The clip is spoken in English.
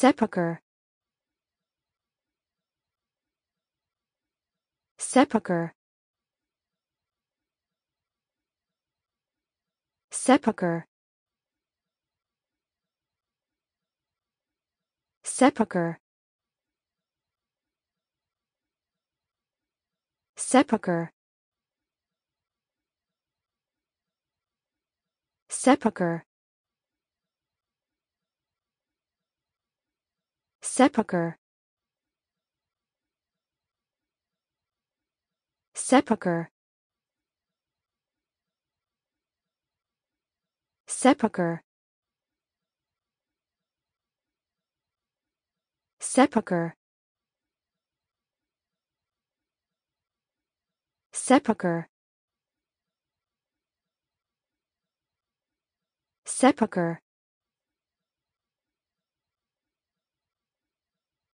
sepulcher. Sepulcher. Sepulcher. Sepulcher. Sepulcher. Sepulcher sepulchre sepulchre sepulchre sepulchre sepulchre sepulchre